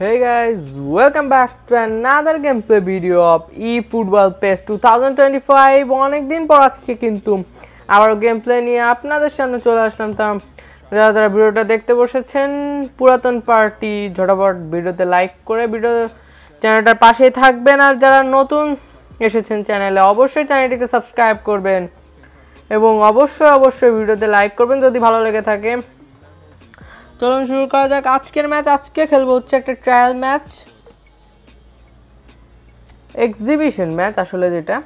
Hey guys, welcome back to another gameplay video of eFootball PES 2025 অনেক দিন পর আজকে কিন্তু আবার গেমপ্লে নিয়ে আপনাদের সামনে চলে আসলাম। তা যারা যারা ভিডিওটা দেখতে বসেছেন পুরাতন পার্টি ঝটাপট ভিডিওতে লাইক করে ভিডিও চ্যানেলটার পাশেই থাকবেন। আর যারা নতুন এসেছেন চ্যানেলে অবশ্যই চ্যানেলটিকে সাবস্ক্রাইব করবেন। এবং অবশ্যই অবশ্যই ভিডিওতে লাইক করবেন। যদি ভালো লেগে থাকে চলুন শুরু করা যাক। আজকের ম্যাচ, আজকে খেলব হচ্ছে একটা ট্রায়াল ম্যাচ এক্সিবিশন ম্যাচ আসলে যেটা।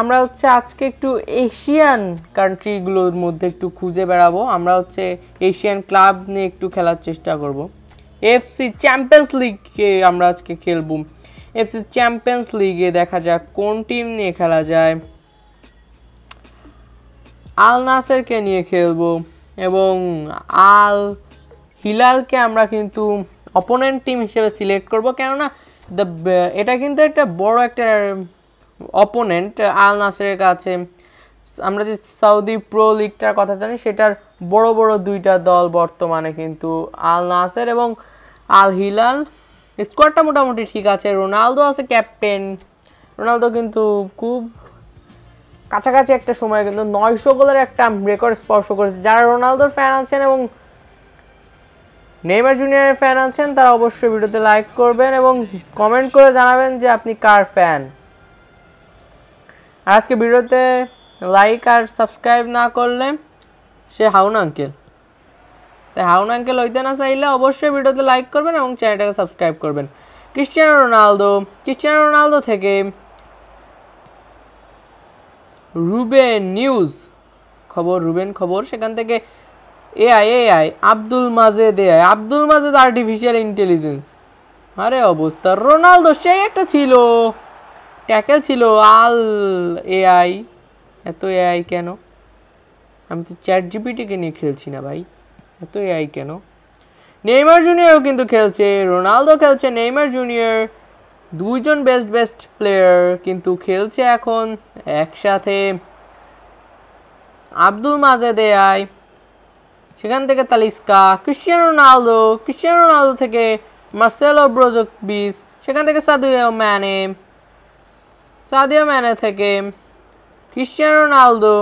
আমরা হচ্ছে আজকে একটু এশিয়ান কান্ট্রিগুলোর মধ্যে একটু খুঁজে বেড়াবো। আমরা হচ্ছে এশিয়ান ক্লাব নিয়ে একটু খেলার চেষ্টা করব। এফসি চ্যাম্পিয়ন্স লিগে আমরা আজকে খেলব। এফসি চ্যাম্পিয়ন্স লিগে দেখা যাক কোন টিম নিয়ে খেলা যায়। আল নাসেরকে নিয়ে খেলব এবং আল হিলালকে আমরা কিন্তু অপোনেন্ট টিম হিসেবে সিলেক্ট করব। কেননা দ্য এটা কিন্তু একটা বড় একটা অপোনেন্ট আল নাসেরের কাছে। আমরা যে সৌদি প্রো লিগটার কথা জানি, সেটার বড় বড় দুইটা দল বর্তমানে কিন্তু আল নাসের এবং আল হিলাল। স্কোয়াডটা মোটামুটি ঠিক আছে। রোনালদো আছে ক্যাপ্টেন রোনালদো কিন্তু খুব কাছাকাছি একটা সময় কিন্তু নয়শো গোলের একটা রেকর্ড স্পর্শ করেছে। যারা রোনালদোর ফ্যান আছেন এবং নেইমার জুনিয়রের ফ্যান আছেন, তারা অবশ্যই ভিডিওতে লাইক করবেন এবং কমেন্ট করে জানাবেন যে আপনি কার ফ্যান আজকে ভিডিওতে লাইক আর সাবস্ক্রাইব না করলে সে হাউন আঙ্কেল তাই হাউন আঙ্কেল হইতে না চাইলে অবশ্যই ভিডিওতে লাইক করবেন এবং চ্যানেলটাকে সাবস্ক্রাইব করবেন। ক্রিশ্চিয়ানো রোনালদো ক্রিশ্চিয়ানো রোনালদো থেকে রুবেন নিউজ। খবর, রুবেন খবর, সেখান থেকে AI AI Abdul Majed AI Abdul Majed artificial intelligence আরে অবস্থা, রোনালদো সেই একটা ছিল। ট্যাকেল ছিল আল এআই এত এআই কেন? আমি তো চ্যাট জিপিটিকে নিয়ে খেলছি না ভাই। এত এআই কেন? নেইমার জুনিয়রও কিন্তু খেলছে, রোনালদো খেলছে, নেইমার জুনিয়র। দুইজন বেস্ট বেস্ট প্লেয়ার কিন্তু খেলছে এখন একসাথে। আব্দুল মাজেদ এআই সেখান থেকে Talisca, Cristiano Ronaldo Cristiano Ronaldo থেকে মার্সেলো ব্রোজক বিস সেখান থেকে সাদিও ম্যানে সাদিও ম্যানে থেকে ক্রিশ্চিয়ানো রোনালদো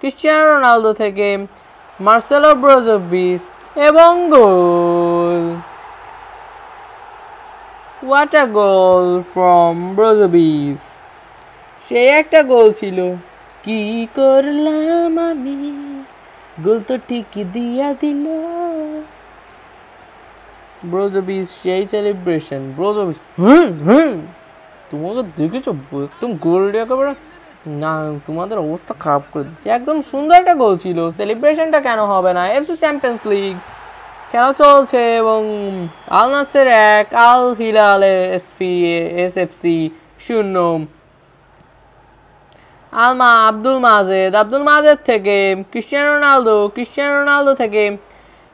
ক্রিশ্চিয়ানো রোনালদো থেকে মার্সেলো ব্রোজক বিস এবং goal. What a goal from ব্রোজবিস সেই একটা গোল ছিল, কি করলাম আমি? গোল তো ঠিকই দিয়া দিল। ব্রোজবিস সেই সেলিব্রেশন ব্রোজবিস হুম হুম। তোমাকে দেখেছ? একদম গোলটা একেবারে, না, তোমাদের অবস্থা খারাপ করে দিচ্ছে। একদম সুন্দর একটা গোল ছিল। সেলিব্রেশনটা কেন হবে না? এফসি চ্যাম্পিয়ন্স লিগ খেলা চলছে এবং আল নাসের এক Al Hilal S P S F C. আলমা আব্দুল মাজেদ। আব্দুল মাজেদ থেকে ক্রিশ্চিয়ানো রোনালদো ক্রিশ্চিয়ানো রোনালদো থেকে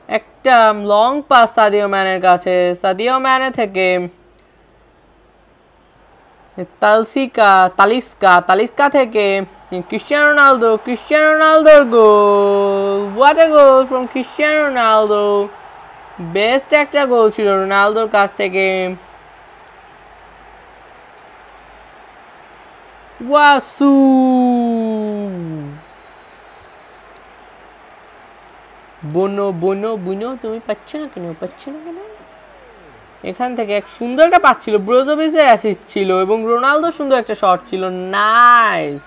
একটা লং পাস সাদিও ম্যানের কাছে। সাদিও ম্যানে থেকে তালসিকা, তালিস্কা তালিস্কা থেকে ক্রিশ্চিয়ানো রোনালদো, ক্রিশ্চিয়ানো রোনালদোর goal. What a goal from Cristiano Ronaldo. Best একটা গোল ছিল রোনালদোর কাছ থেকে। ওয়াসু বনো বনো বুনো তুমি পাচ্ছ না কেন? পাচ্ছ না কেন? এখান থেকে এক সুন্দর একটা পাচ্ছিল। ব্রোজোভিসের অ্যাসিস্ট ছিল এবং রোনালদো সুন্দর একটা শট ছিল। নাইস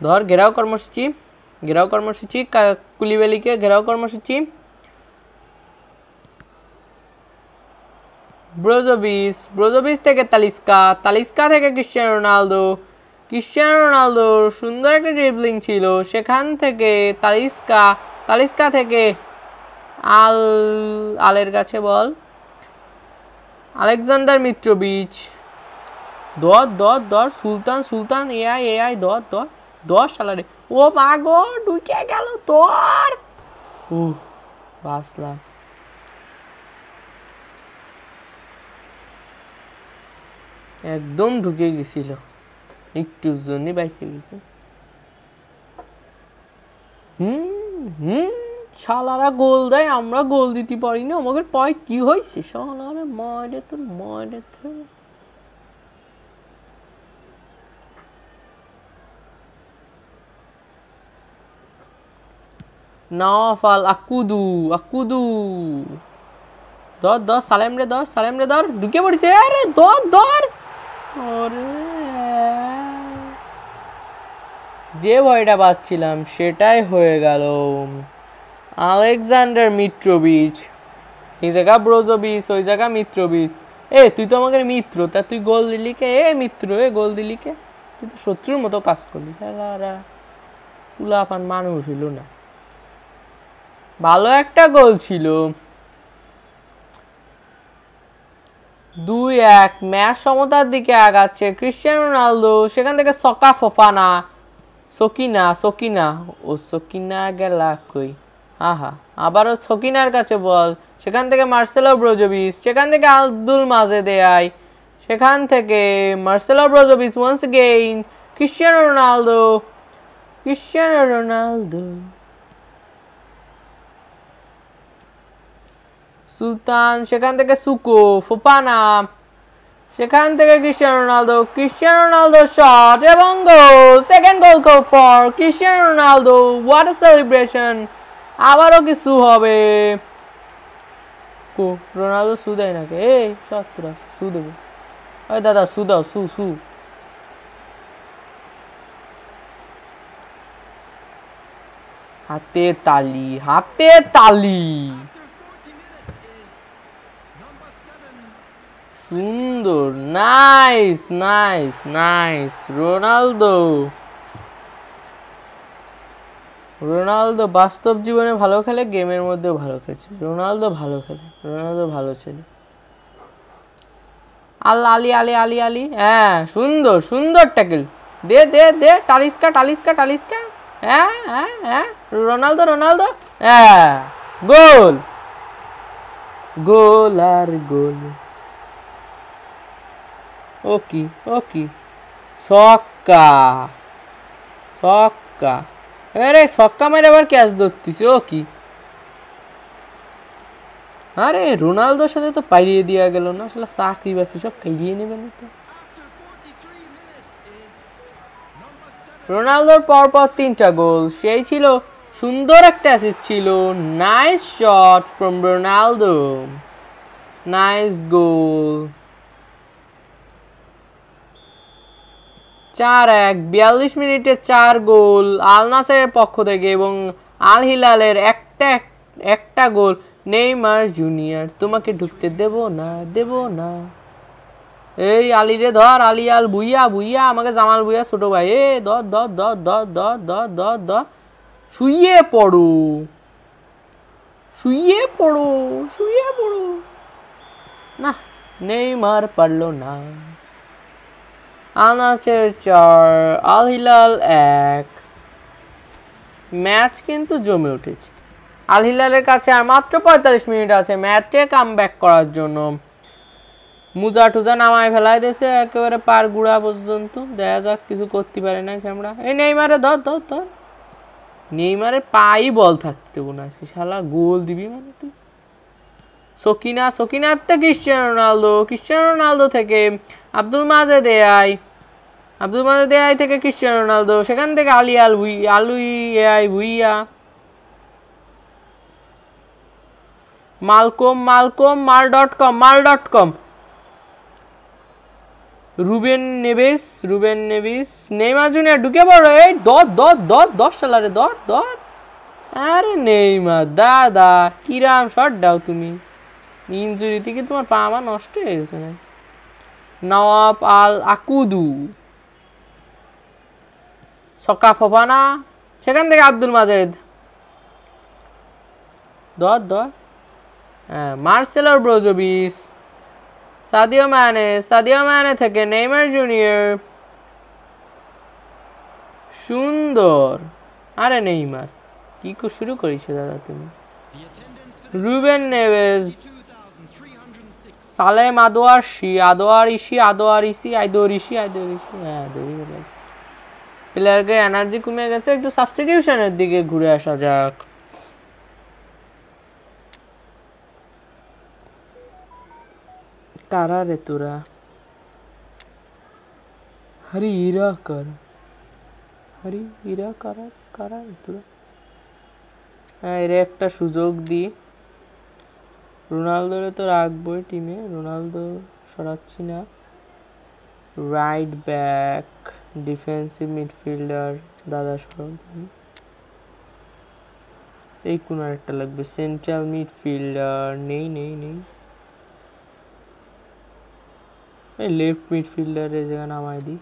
ধর, ঘেরাও কর্মসূচি। ঘেরাও কর্মসূচি কুলিবেলিকে ঘেরাও কর্মসূচি। ব্রোজোভিস ব্রোজোভিস থেকে তালিস্কা তালিস্কা থেকে ক্রিশ্চিয়ানো রোনালদো ক্রিশ্চিয়ানো রোনালদোর সুন্দর একটা ড্রিবলিং ছিল। সেখান থেকে তালিস্কা তালিস্কা থেকে আল, আলের কাছে বল। আলেকজান্ডার মিত্রবিচ দর দর দর, সুলতান সুলতান, এআই এআই, দর দর দশ সালারে ও মা গো, ঢুকে গেল তোর। ও বাসলাম একদম ঢুকে গেছিল। একটুর জন্যই বাইসে গেছে। হুম হুম, শালারা গোল দেয়, আমরা গোল দিতে পারি না। আমাদের পায় কি হয়েছে? শালারা মারে তো মারে তো। নফাল আকুদু আকুদু। ধর ধর, সালেম রে ধর, সালেম রে ধর, ঢুকে পড়েছে। আরে ধর ধর। যে ভয়টা পাচ্ছিলাম, সেটাই হয়ে গেল। আলেকজান্ডার মিত্রবিচ এই জায়গা ব্রোজোবিচ ওই জায়গা মিত্রবিচ এ, তুই তো আমাকে মিত্র, তা তুই গোল দিলি কে? এ, মিত্র, এ, গোল দিলি কে? তুই তো শত্রুর মতো কাজ করলি। খেলারা তুলাপান মানুষ হইল না। ভালো একটা গোল ছিল। দুই এক, ম্যাচ সমতার দিকে আগাচ্ছে ক্রিশ্চিয়ানো রোনালদো, সেখান থেকে সকা ফোফানা, সকিনা সকিনা, ও সকিনা গেলা কই? আহা, আবারও সকিনার কাছে বল, সেখান থেকে মার্সেলো ব্রোজোভিস সেখান থেকে আব্দুল মাজে দেয় সেখান থেকে Marcelo Brozovic once again Cristiano Ronaldo Cristiano Ronaldo. Sultan, সেখান থেকে সুকো ফোপানা, সেখান থেকে Cristiano Ronaldo Cristiano Ronaldo shot এবং goal second goal go for Cristiano Ronaldo. What a celebration আবারও কিছু হবে? কো, রোনালদো সু দেয় নাকি? এই সত্তরা সু দেবো। ওই দাদা, সু দাও, সু সু। হাতে তালি হাতে তালি। সুন্দর nice nice nice Ronaldo. Ronaldo বাস্তব জীবনে ভালো খেলে, গেমের মধ্যেও ভালো খেলছে। রোনালদো ভালো খেলে, রোনালদো ভালো ছেলে। আল্লাহ আলি আলি আলি আলি হ্যাঁ সুন্দর সুন্দর ট্যাকেল দে দে দে, টালিস্কা টালিস্কা টালিস্কা। হ্যাঁ হ্যাঁ হ্যাঁ রোনালদো রোনালদো। হ্যাঁ গোল। গোল আর গোল। ও কি ও কি ছক্কা ছক্কা। আরে, ছক্কা মেরে আবার ক্যাচ ধরতিস ও কি আরে, রোনালদোর সাথে তো পাইরিয়ে দেওয়া গেল না আসলে চাকরি বাকরি সব কাইরিয়ে নেবে না তো। রোনালদোর পর পর তিনটা গোল, সেই ছিল, সুন্দর একটা অ্যাসিস্ট ছিল nice shot from Ronaldo nice goal চার এক, বিয়াল্লিশ মিনিটে চার গোল, আল নাসেরের পক্ষ থেকে এবং আল হিলালের একটা একটা গোল নেইমার জুনিয়র। তোমাকে ঢুকতে দেব না দেব না। এই আলি রে ধর, আলি আল বুইয়া বুইয়া, আমাকে জামাল বুইয়া ছোট ভাই। এ, ধর ধর ধর ধর ধর ধর ধর ধর। শুইয়ে পড়ো। শুইয়ে পড়ো শুইয়ে পড়ো। না, নেইমার পারল না। আনাচের চার আল হিলাল এক। ম্যাচ কিন্তু জমে উঠেছে। আল হিলালের কাছে আর মাত্র পঁয়তাল্লিশ মিনিট আছে ম্যাচে কাম করার জন্য। মুজা টুজা নামায় ফেলাই দিয়েছে, একেবারে পার গুড়া পর্যন্ত। দেখা যাক কিছু করতে পারে না আমরা। এই নেইমারে ধর ধর ধর। নেইমারে পাই বল থাকতে না, সে শালা গোল দিবি মানে তুই। সকিনা, সকিনার তো ক্রিশ্চিয়ানো রোনালদো ক্রিশ্চিয়ানো রোনালদো থেকে আব্দুল মাজে দেয়াই আব্দুল মাজে দেয়াই থেকে ক্রিশ্চিয়ানো রোনালদো সেখান থেকে আলি আল ভুই, আলুই, এআই ভুইয়া। মালকম মালকম, মাল ডট কম, মাল dot com. Ruben Neves Ruben Neves, Neymar Junior, ঢুকে পড়ো, এই দর দর দর দশ সালারে দর দর। আরে নেইমার, দাদা, কিরাম শট দাও তুমি। ইঞ্জুরি থেকে তোমার পা আমার নষ্ট হয়ে গেছে নওয়াব আল আকুদু সকা ফোফানা, সেখান থেকে আব্দুল মাজেদ। দর দর। হ্যাঁ মার্সেলোর ব্রোজোবিস সাদিও ম্যানে সাদিও ম্যানে থেকে নেইমার জুনিয়র। সুন্দর। আরে নেইমার, কি শুরু করেছ দাদা তুমি? রুবেন নেভেজ, সালেম আদোয়ার শি, আদোয়ার ইসি আদোয়ার ইসি আইদোর ইসি আইদোর ইসি। হ্যাঁ প্লেয়ারকে এনার্জি কমে গেছে, একটু সাবস্টিটিউশনের দিকে ঘুরে আসা যাক। কারা রে তোরা? হরি ইরা কর? হরি হীরা কারা কারা রে তোরা? হ্যাঁ এর একটা সুযোগ দিই রোনালদোরে তো রাখবোই টিমে রোনালদো সরাচ্ছি না। রাইট ব্যাক ডিফেন্সিভ মিডফিল্ডার দাদা সরব এই কোন একটা লাগবে? সেন্ট্রাল মিডফিল্ডার নেই নেই নেই। এই লেফট মিডফিল্ডার এই জায়গা নামাই দিই।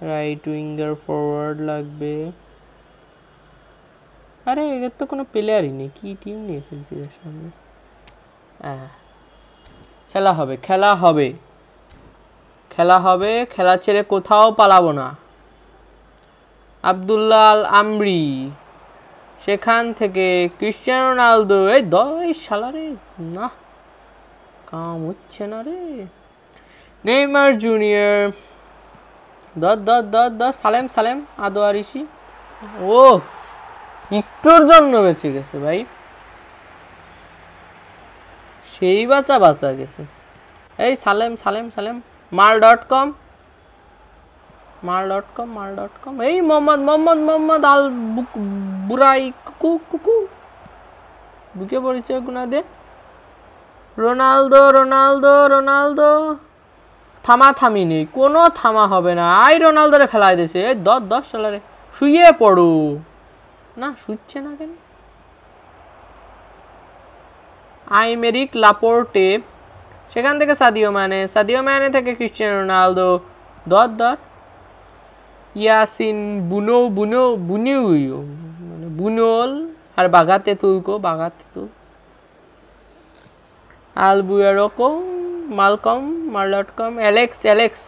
রাইট উইঙ্গার ফরওয়ার্ড লাগবে। আরে, এদের তো কোনো প্লেয়ারই নেই। কি টিম নিয়ে খেলতে সামনে হ্যাঁ। খেলা হবে খেলা হবে। খেলা হবে, খেলা ছেড়ে কোথাও পালাবো না। আবদুল্লাহ আল আমরি সেখান থেকে ক্রিশ্চিয়ানো রোনালদো, এই দ এই শালারে না কাম হচ্ছে না রে। নেইমার জুনিয়র দর দর দর দর সালেম সালেম, আদো আরিসি ও একটুর জন্য বেঁচে গেছে ভাই। সেই বাঁচা বাঁচা গেছে। এই সালেম সালেম সালেম। মাল ডট কম, মাল ডট কম, মাল ডট কম। এই মোহাম্মদ মোহাম্মদ মোহাম্মদ আল বুক বুরাই কুকু কুকু। বুকে পরিচয় গুণা দে। Ronaldo Ronaldo Ronaldo. থামা থামি নেই, কোনো থামা হবে না। আই রোনালদোরে ফেলাই দিয়েছে। এই দশ দশ সালারে শুয়ে পড়ো। না, শুচ্ছে না কেন? আইমেরিক লাপোর্টে সেখান থেকে সাদিও মানে সাদিও মানে থেকে ক্রিশ্চিয়ানো রোনালদো। দর দর। ইয়াসিন বুনো বুনো বুনিউ মানে বুনোল আর বাগাতে তুলকো, বাগাতে তুল। আলবুয়ারোকো, Malcom Malcom Alex Alex.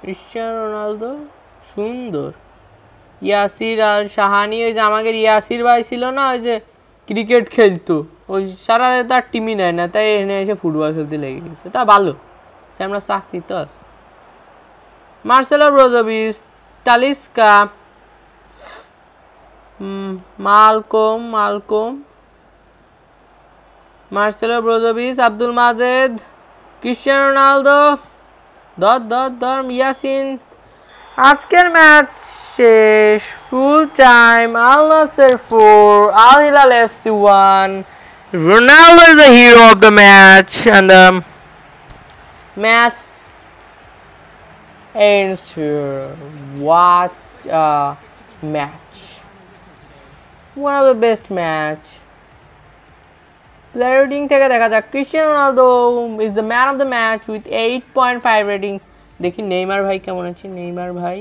Cristiano Ronaldo সুন্দর। ইয়াসির আর সাহানি, ওই যে আমাদের ইয়াসির ভাই ছিল না, ওই যে ক্রিকেট খেলতো। ওই সারা তার টিমই নেয় না, তাই এনে এসে ফুটবল খেলতে লেগে গেছে। তা ভালো, সে আমরা চাকরি তো আছে। Marcelo Brozovic Talisca Malcom Malcom, Marcelo Brozovic Abdul Majed, Cristiano Ronaldo দর দর দর ইয়াসিন আজকের ম্যাচ শেষ full time Al Nassr four Al Hilal FC one Ronaldo is the hero of the match and the match ends here. What a match. One of the best match. Player rating থেকে দেখা যাক Cristiano Ronaldo is the man of the match with eight point five ratings দেখি Neymar ভাই কেমন আছে? Neymar ভাই,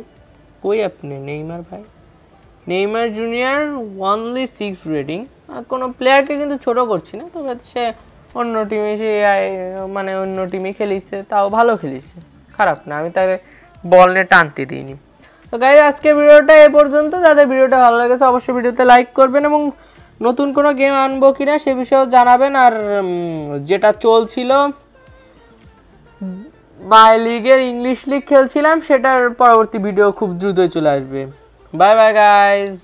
কই আপনি? নেইমার ভাই? Neymar Junior only six rating কোনো প্লেয়ারকে কিন্তু ছোট করছি না, তবে সে অন্য টিমে সে মানে অন্য টিমে খেলিছে, তাও ভালো খেলিছে। খারাপ না, আমি তাকে বল নিয়ে টানতে দিইনি। তো গাই আজকের ভিডিওটা এ পর্যন্ত। যাদের ভিডিওটা ভালো লেগেছে, অবশ্যই ভিডিওতে লাইক করবেন এবং নতুন কোনো গেম আনব কিনা সে বিষয়েও জানাবেন। আর যেটা চলছিল বাই লিগের ইংলিশ লিগ খেলছিলাম, সেটার পরবর্তী ভিডিও খুব দ্রুতই চলে আসবে। Bye bye guys